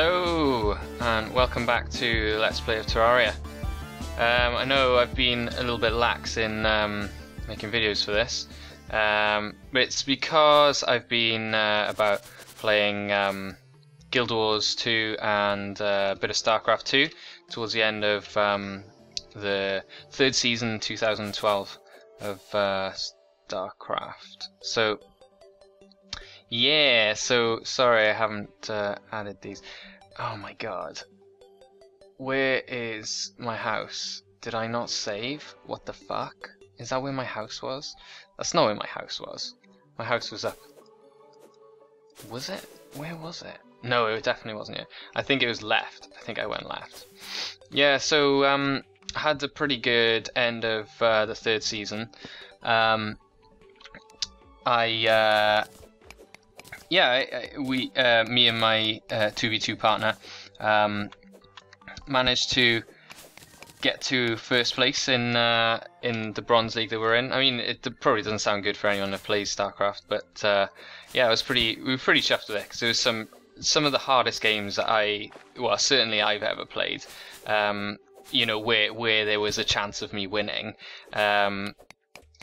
Hello, and welcome back to Let's Play of Terraria. Um, I know I've been a little bit lax in um, making videos for this, um, but it's because I've been uh, about playing um, Guild Wars 2 and uh, a bit of StarCraft 2 towards the end of um, the third season 2012 of uh, StarCraft. So yeah, so sorry I haven't uh, added these. Oh my god. Where is my house? Did I not save? What the fuck? Is that where my house was? That's not where my house was. My house was up. Was it? Where was it? No, it definitely wasn't here. I think it was left. I think I went left. Yeah, so um, had a pretty good end of uh, the third season. Um, I uh, yeah, we, uh, me and my uh, two v two partner, um, managed to get to first place in uh, in the bronze league that we're in. I mean, it probably doesn't sound good for anyone that plays StarCraft, but uh, yeah, it was pretty. We were pretty chuffed with it because it was some some of the hardest games that I, well, certainly I've ever played. Um, you know, where where there was a chance of me winning. Um,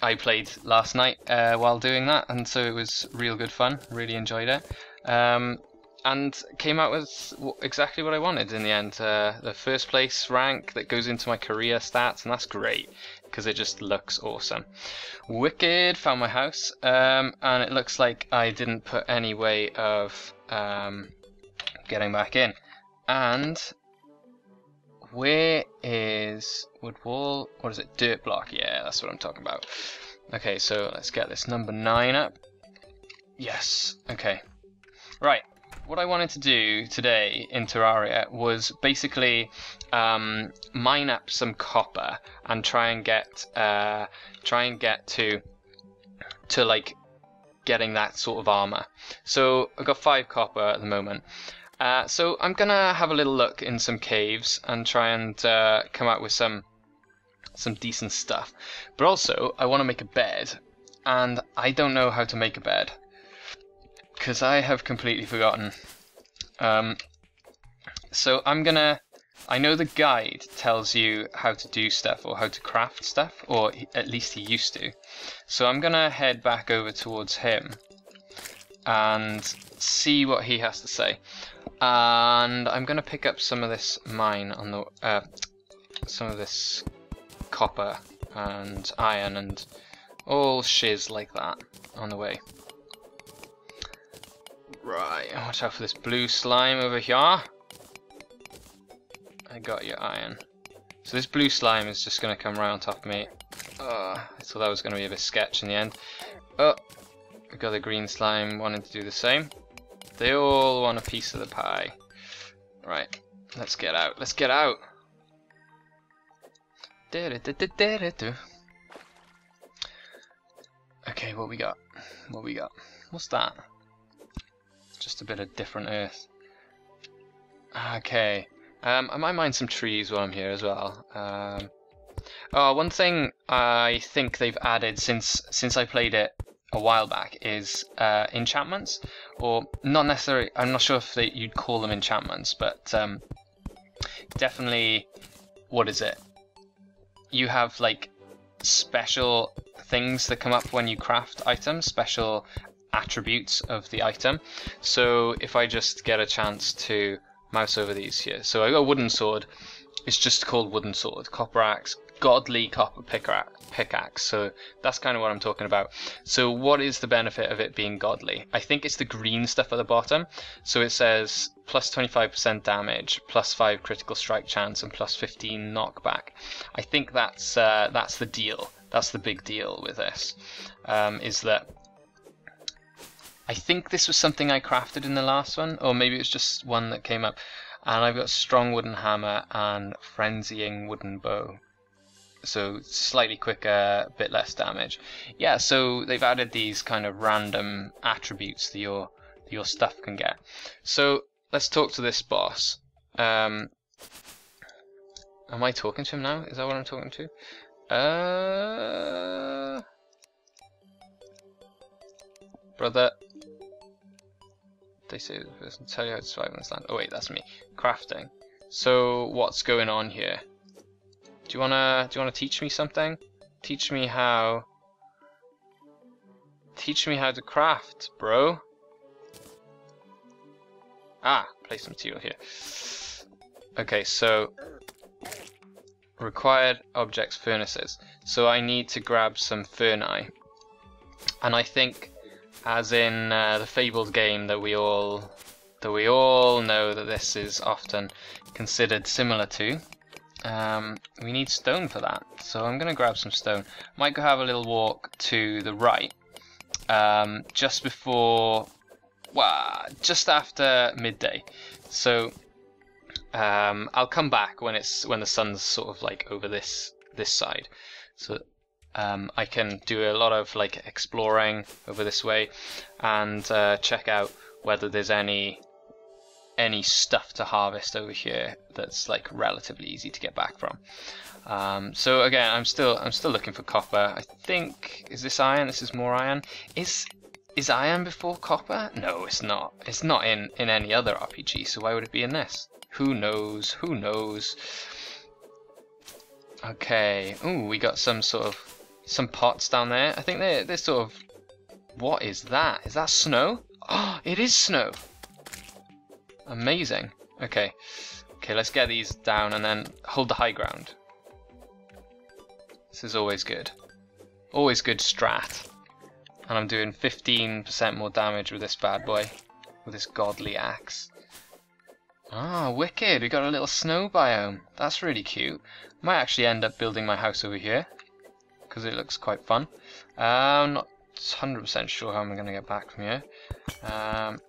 I played last night uh, while doing that, and so it was real good fun. Really enjoyed it, um, and came out with exactly what I wanted in the end. Uh, the first place rank that goes into my career stats, and that's great because it just looks awesome. Wicked found my house, um, and it looks like I didn't put any way of um, getting back in. And where is wood wall? What is it? Dirt block. Yeah, that's what I'm talking about. Okay, so let's get this number 9 up. Yes, okay. Right, what I wanted to do today in Terraria was basically um, mine up some copper and try and get uh, try and get to to like getting that sort of armor. So I've got five copper at the moment. Uh, so I'm gonna have a little look in some caves and try and uh, come out with some some decent stuff. But also, I want to make a bed, and I don't know how to make a bed because I have completely forgotten. Um, so I'm gonna. I know the guide tells you how to do stuff or how to craft stuff, or at least he used to. So I'm gonna head back over towards him and see what he has to say and I'm gonna pick up some of this mine on the uh, some of this copper and iron and all shiz like that on the way. Right, watch out for this blue slime over here. I got your iron. So this blue slime is just gonna come right on top of me. Uh, I thought that was gonna be a bit sketch in the end. Oh, we got the green slime wanting to do the same. They all want a piece of the pie. Right, let's get out. Let's get out. Okay, what we got? What we got? What's that? Just a bit of different earth. Okay. Um, I might mine some trees while I'm here as well. Um, oh, one thing I think they've added since since I played it a while back is uh, enchantments, or not necessarily. I'm not sure if they, you'd call them enchantments, but um, definitely, what is it? You have like special things that come up when you craft items, special attributes of the item. So if I just get a chance to mouse over these here, so I got a wooden sword. It's just called wooden sword, copper axe, godly copper pickaxe. So that's kind of what I'm talking about. So what is the benefit of it being godly? I think it's the green stuff at the bottom. So it says plus 25% damage, plus 5 critical strike chance, and plus 15 knockback. I think that's uh, that's the deal. That's the big deal with this. Um, is that I think this was something I crafted in the last one, or maybe it was just one that came up. And I've got strong wooden hammer and frenzying wooden bow so slightly quicker, a bit less damage. Yeah, so they've added these kind of random attributes that your that your stuff can get. So let's talk to this boss. Um, am I talking to him now? Is that what I'm talking to? Uh, brother. they say the person tell you how to survive on this land. Oh wait, that's me. Crafting. So what's going on here? Do you wanna do you wanna teach me something? Teach me how Teach me how to craft, bro. Ah, place material here. Okay, so required objects furnaces. So I need to grab some ferni. And I think as in uh, the fabled game that we all that we all know that this is often considered similar to. Um, we need stone for that, so I'm going to grab some stone. Might go have a little walk to the right, um, just before, well, just after midday. So um, I'll come back when it's when the sun's sort of like over this this side. So um, I can do a lot of like exploring over this way and uh, check out whether there's any any stuff to harvest over here that's like relatively easy to get back from. Um, so again, I'm still I'm still looking for copper. I think is this iron? This is more iron. Is is iron before copper? No, it's not. It's not in in any other RPG. So why would it be in this? Who knows? Who knows? Okay. Ooh, we got some sort of some pots down there. I think they're, they're sort of... What is that? Is that snow? Oh, it is snow! Amazing. Okay. Okay, let's get these down and then hold the high ground. This is always good. Always good strat. And I'm doing 15% more damage with this bad boy. With this godly axe. Ah, wicked. We got a little snow biome. That's really cute. Might actually end up building my house over here because it looks quite fun. Uh, I'm not 100% sure how I'm going to get back from here. Um,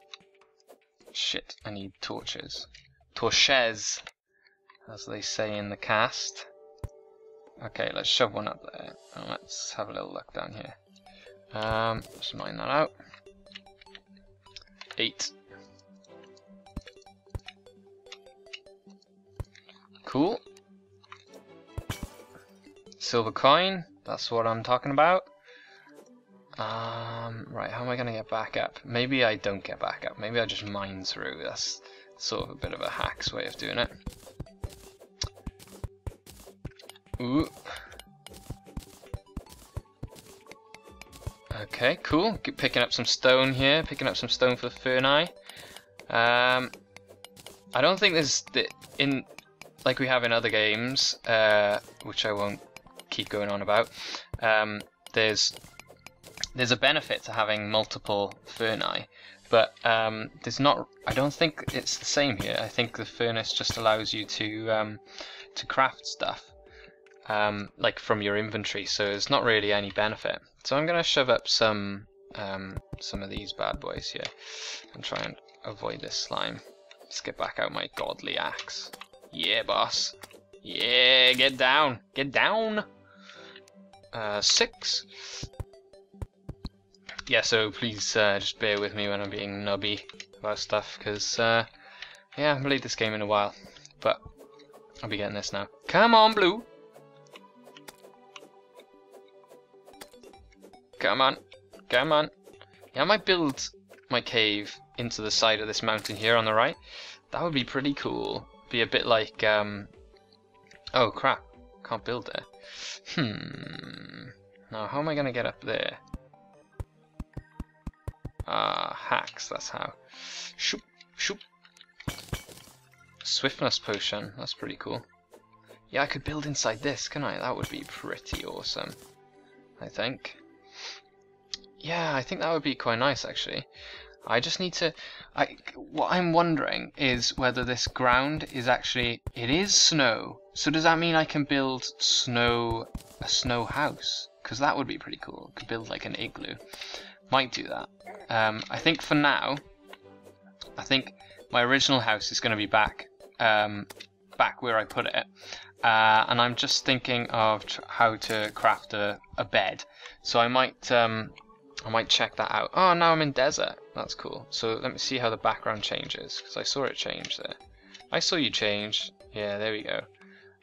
shit, I need torches. Torches, as they say in the cast. Okay, let's shove one up there. And let's have a little look down here. Um, let's mine that out. Eight. Cool. Silver coin. That's what I'm talking about. Right, how am I going to get back up? Maybe I don't get back up. Maybe I just mine through. That's sort of a bit of a hack's way of doing it. Ooh. Okay, cool. Picking up some stone here. Picking up some stone for the ferni. Um, I don't think there's the, in like we have in other games, uh, which I won't keep going on about, um, there's there's a benefit to having multiple ferni, but um, there's not. I don't think it's the same here. I think the furnace just allows you to um, to craft stuff um, like from your inventory, so there's not really any benefit. So I'm gonna shove up some um, some of these bad boys here and try and avoid this slime. Let's get back out my godly axe. Yeah, boss. Yeah, get down. Get down. Uh, six. Yeah, so please uh, just bear with me when I'm being nubby about stuff, because, uh, yeah, I haven't played this game in a while, but I'll be getting this now. Come on, Blue! Come on, come on. Yeah, I might build my cave into the side of this mountain here on the right. That would be pretty cool. Be a bit like, um... Oh, crap. Can't build there. Hmm. Now, how am I going to get up there? Ah, hacks, that's how. Shoop, shoop. Swiftness potion, that's pretty cool. Yeah, I could build inside this, can I? That would be pretty awesome, I think. Yeah, I think that would be quite nice, actually. I just need to... I, what I'm wondering is whether this ground is actually... It is snow. So does that mean I can build snow... a snow house? Because that would be pretty cool. Could build like an igloo. Might do that. Um, I think for now... I think my original house is going to be back... Um, back where I put it. Uh, and I'm just thinking of how to craft a, a bed. So I might... Um, I might check that out. Oh, now I'm in desert. That's cool. So let me see how the background changes, because I saw it change there. I saw you change. Yeah, there we go.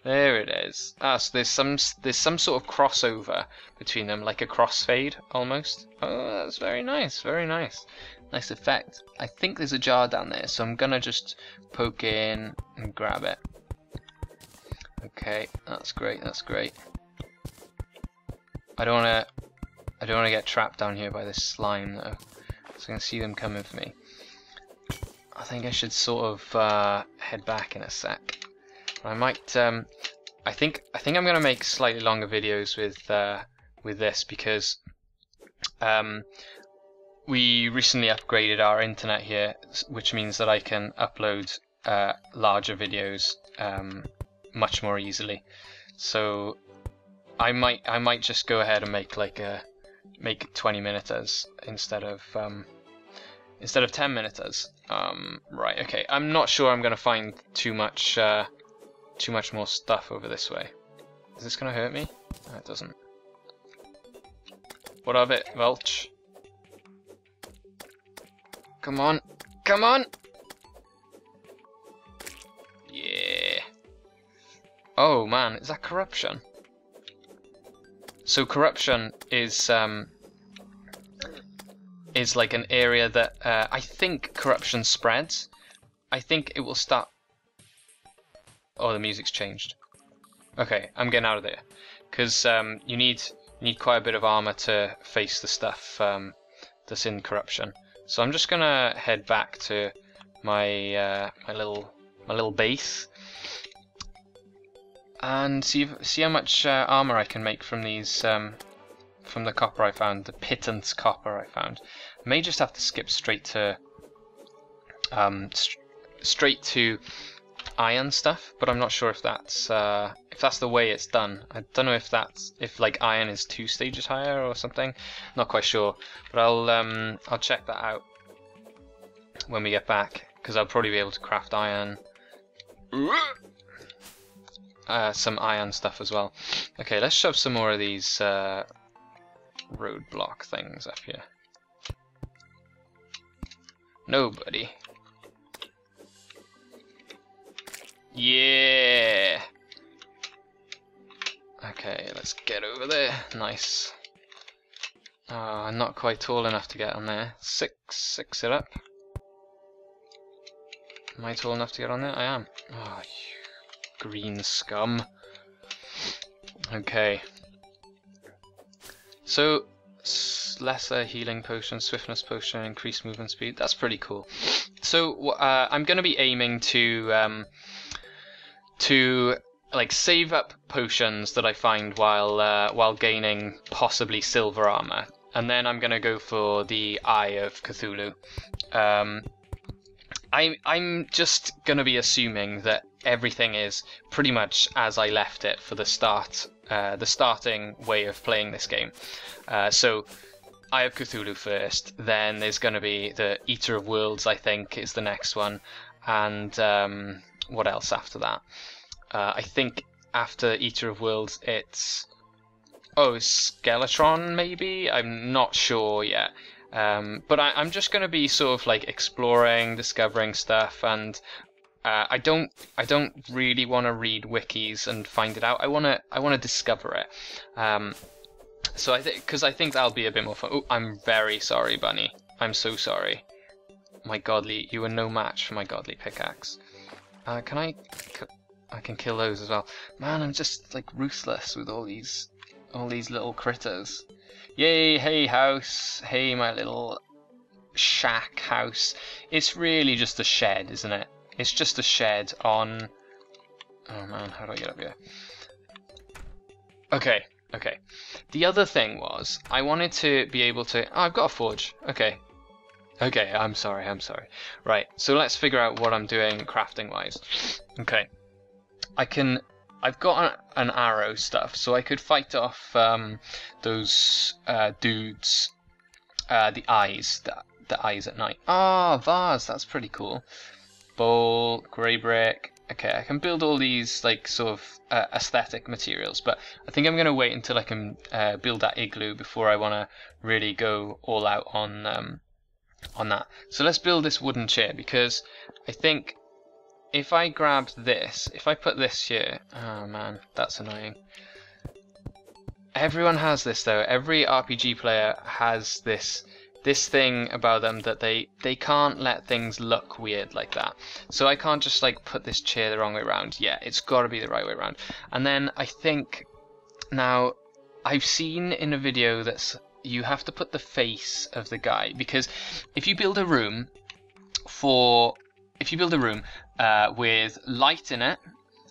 There it is. Ah, so there's some there's some sort of crossover between them, like a crossfade almost. Oh, that's very nice, very nice. Nice effect. I think there's a jar down there, so I'm gonna just poke in and grab it. Okay, that's great, that's great. I don't wanna I don't wanna get trapped down here by this slime though. So I can see them coming for me. I think I should sort of uh, head back in a sec. I might. Um, I think. I think I'm going to make slightly longer videos with uh, with this because um, we recently upgraded our internet here, which means that I can upload uh, larger videos um, much more easily. So I might. I might just go ahead and make like a make 20 minutes instead of um, instead of 10 minutes. Um, right. Okay. I'm not sure I'm going to find too much. Uh, too much more stuff over this way. Is this gonna hurt me? No, it doesn't. What of it, Welch? Come on. Come on! Yeah. Oh man, is that corruption? So corruption is um, is like an area that uh, I think corruption spreads. I think it will start Oh, the music's changed. Okay, I'm getting out of there. Because um, you need you need quite a bit of armor to face the stuff um, that's in corruption. So I'm just gonna head back to my uh, my little my little base and see see how much uh, armor I can make from these um, from the copper I found, the pittance copper I found. I may just have to skip straight to um, st straight to iron stuff, but I'm not sure if that's uh, if that's the way it's done. I don't know if that's if like iron is two stages higher or something. Not quite sure, but I'll um, I'll check that out when we get back because I'll probably be able to craft iron. Uh, some iron stuff as well. Okay, let's shove some more of these uh, roadblock things up here. Nobody. Yeah! Okay, let's get over there. Nice. Uh, not quite tall enough to get on there. Six, six it up. Am I tall enough to get on there? I am. Oh, green scum. Okay. So, lesser healing potion, swiftness potion, increased movement speed. That's pretty cool. So, uh, I'm going to be aiming to um, to like save up potions that I find while uh, while gaining possibly silver armor, and then I'm gonna go for the Eye of Cthulhu. Um, I I'm just gonna be assuming that everything is pretty much as I left it for the start, uh, the starting way of playing this game. Uh, so. Eye of Cthulhu first, then there's going to be the Eater of Worlds, I think, is the next one, and um, what else after that? Uh, I think after Eater of Worlds, it's oh Skeletron maybe. I'm not sure yet. Um, but I, am just going to be sort of like exploring, discovering stuff, and uh, I don't I don't really want to read wikis and find it out. I want to I want to discover it. Um, so I think because I think that'll be a bit more fun. Oh, I'm very sorry, Bunny. I'm so sorry. My godly, you are no match for my godly pickaxe. Uh, can I? I can kill those as well. Man, I'm just like ruthless with all these, all these little critters. Yay! Hey house. Hey my little shack house. It's really just a shed, isn't it? It's just a shed on. Oh man, how do I get up here? Okay, okay. The other thing was I wanted to be able to. Oh, I've got a forge. Okay, Okay, I'm sorry, I'm sorry. Right, so let's figure out what I'm doing crafting wise. Okay, I can. I've got an, arrow stuff, so I could fight off um, those uh, dudes. Uh, the eyes, the, the eyes at night. Ah, vase, that's pretty cool. Bowl, grey brick. Okay, I can build all these like sort of uh, aesthetic materials, but I think I'm gonna wait until I can uh, build that igloo before I want to really go all out on um, on that. So let's build this wooden chair because I think if I grab this, if I put this here, oh man, that's annoying. Everyone has this though. Every RPG player has this this thing about them that they they can't let things look weird like that. So I can't just like put this chair the wrong way around. Yeah, it's got to be the right way around. And then I think now I've seen in a video that you have to put the face of the guy because if you build a room for if you build a room uh, with light in it,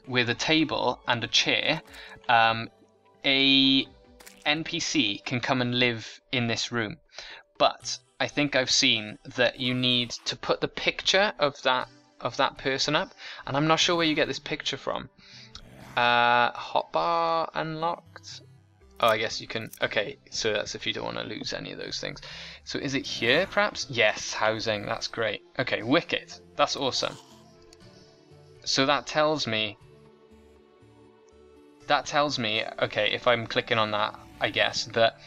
with a table and a chair, um, a NPC can come and live in this room. But I think I've seen that you need to put the picture of that of that person up, and I'm not sure where you get this picture from. Uh, hotbar unlocked. Oh, I guess you can. Okay, so that's if you don't want to lose any of those things. So is it here, perhaps? Yes, housing. That's great. Okay, wicket. That's awesome. So that tells me. That tells me, okay, if I'm clicking on that, I guess that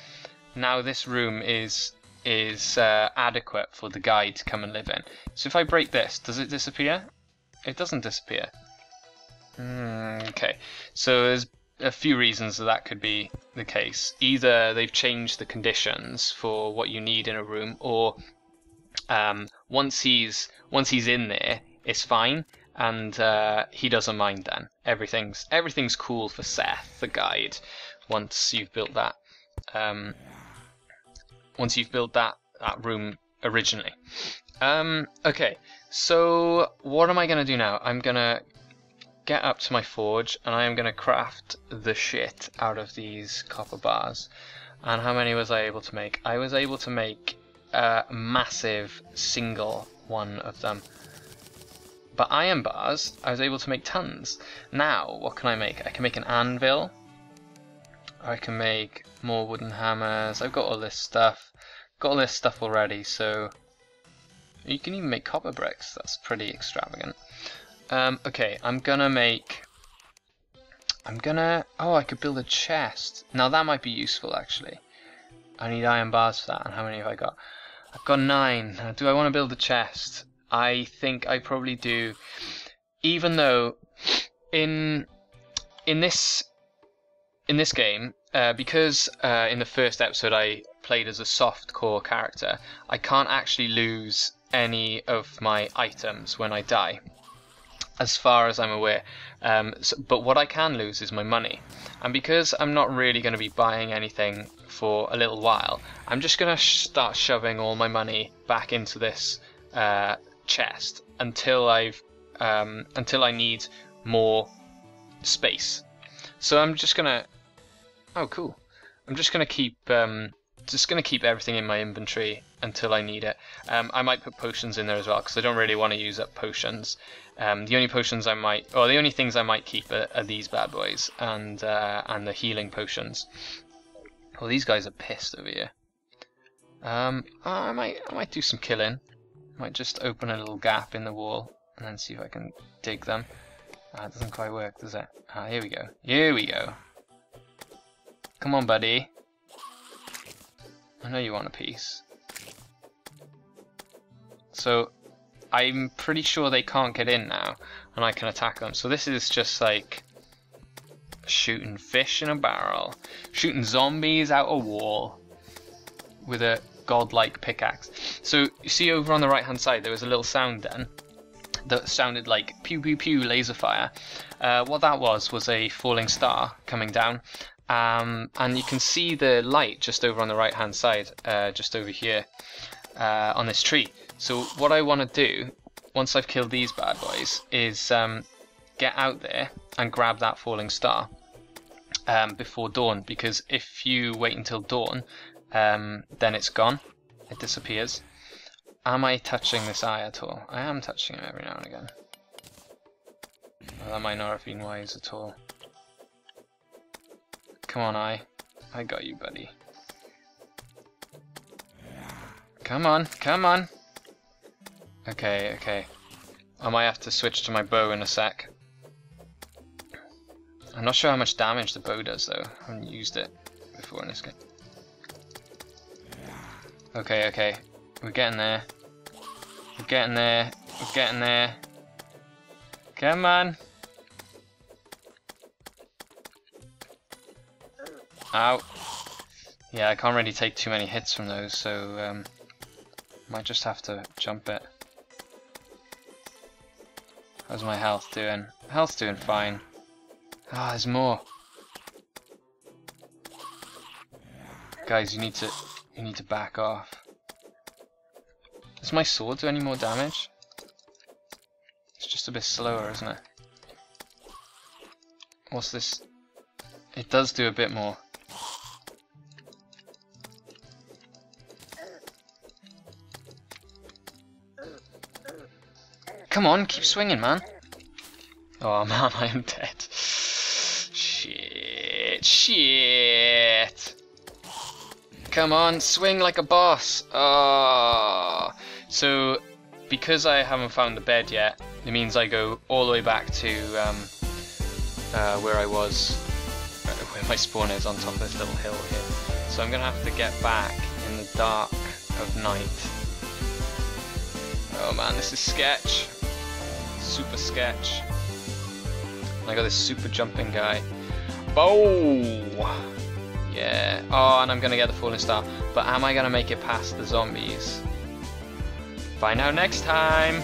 now this room is is uh, adequate for the guy to come and live in. So if I break this, does it disappear? It doesn't disappear. Mm, okay, so there's a few reasons that that could be the case. Either they've changed the conditions for what you need in a room, or um, once he's once he's in there, it's fine, and uh, he doesn't mind. Then everything's everything's cool for Seth, the guide. Once you've built that, um, once you've built that that room originally. Um, okay, so what am I gonna do now? I'm gonna get up to my forge and I am going to craft the shit out of these copper bars. And how many was I able to make? I was able to make a massive single one of them. But iron bars, I was able to make tons. Now, what can I make? I can make an anvil. I can make more wooden hammers. I've got all this stuff. Got all this stuff already, so... You can even make copper bricks. That's pretty extravagant. Um, okay, I'm gonna make... I'm gonna... Oh, I could build a chest. Now that might be useful, actually. I need iron bars for that, and how many have I got? I've got nine. Do I want to build a chest? I think I probably do. Even though, in in this in this game, uh, because uh, in the first episode I played as a soft core character, I can't actually lose any of my items when I die as far as I'm aware. Um, so, but what I can lose is my money. And because I'm not really going to be buying anything for a little while, I'm just going to sh start shoving all my money back into this uh, chest until I've um, until I need more space. So I'm just going to. Oh, cool. I'm just going to keep um, just going to keep everything in my inventory until I need it. Um, I might put potions in there as well because I don't really want to use up potions. Um, the only potions I might, or the only things I might keep are, are these bad boys and uh, and the healing potions. Well, these guys are pissed over here. Um, I might I might do some killing. Might just open a little gap in the wall and then see if I can dig them. Ah, doesn't quite work, does it? Ah, here we go. Here we go. Come on, buddy. I know you want a piece. So I'm pretty sure they can't get in now, and I can attack them. So this is just like shooting fish in a barrel, shooting zombies out a wall with a godlike pickaxe. So you see over on the right hand side there was a little sound then that sounded like pew pew pew laser fire. Uh, what that was was a falling star coming down. Um, and you can see the light just over on the right hand side, uh, just over here uh, on this tree. So what I want to do, once I've killed these bad boys, is um, get out there and grab that falling star um, before dawn. Because if you wait until dawn, um, then it's gone. It disappears. Am I touching this eye at all? I am touching him every now and again. Well, that might not have been wise at all. Come on, eye. I got you, buddy. Come on, come on. Okay, okay. I might have to switch to my bow in a sec. I'm not sure how much damage the bow does though. I haven't used it before in this game. Okay, okay. We're getting there. We're getting there. We're getting there. Come on. Ow. Yeah, I can't really take too many hits from those, so um, might just have to jump it. How's my health doing? Health's doing fine. Ah, there's more. Guys, you need to you need to back off. Does my sword do any more damage? It's just a bit slower, isn't it? What's this? It does do a bit more. Come on, keep swinging, man. Oh man, I am dead. Shit, shit. Come on, swing like a boss. Oh. So, because I haven't found the bed yet, it means I go all the way back to um, uh, where I was, uh, where my spawn is on top of this little hill here. So I'm gonna have to get back in the dark of night. Oh man, this is sketch super sketch. I got this super jumping guy. Oh! Yeah. Oh, and I'm gonna get the falling star. But am I gonna make it past the zombies? Find out next time!